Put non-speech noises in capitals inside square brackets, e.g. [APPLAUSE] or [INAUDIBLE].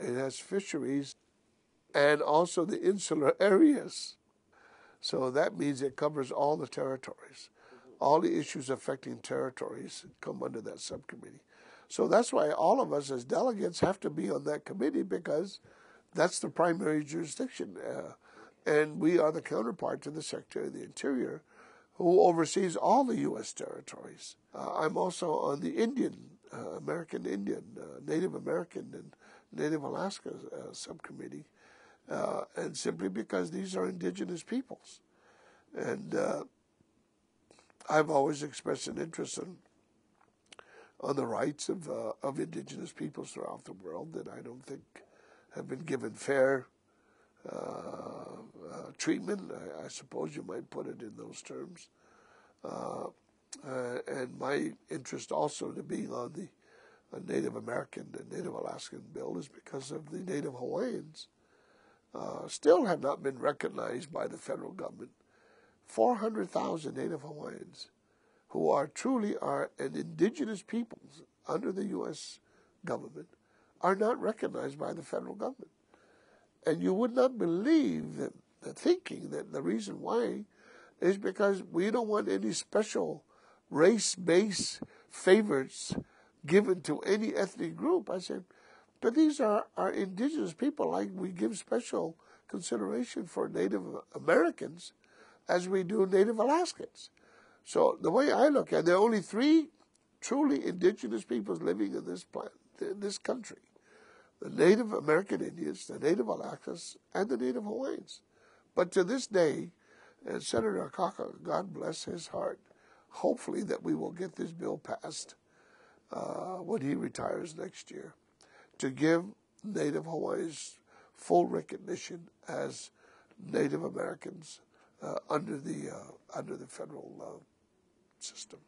it has fisheries, and also the insular [LAUGHS] areas. So that means it covers all the territories. All the issues affecting territories come under that subcommittee. So that's why all of us as delegates have to be on that committee because that's the primary jurisdiction. Uh, and we are the counterpart to the Secretary of the Interior, who oversees all the U.S. territories. Uh, I'm also on the Indian, uh, American Indian, uh, Native American, and Native Alaska uh, subcommittee, uh, and simply because these are indigenous peoples. And uh, I've always expressed an interest in on the rights of of indigenous peoples throughout the world that I don't think have been given fair uh, uh, treatment, I, I, suppose you might put it in those terms. Uh, and my interest also to being on the Native American and Native Alaskan bill is because of the Native Hawaiians uh, still have not been recognized by the federal government. 400,000 Native Hawaiians who are truly are an indigenous peoples under the U.S. government are not recognized by the federal government. And you would not believe that the thinking that the reason why is because we don't want any special race-based favors given to any ethnic group. I said, but these are, are indigenous people. Like we give special consideration for Native Americans as we do Native Alaskans. So the way I look at it, there are only three truly indigenous peoples living in this planet, in this country the Native American Indians, the Native Alaskans, and the Native Hawaiians. But to this day, and Senator Akaka, God bless his heart, hopefully that we will get this bill passed uh, when he retires next year to give Native Hawaiians full recognition as Native Americans uh, under the uh, under the federal uh, system.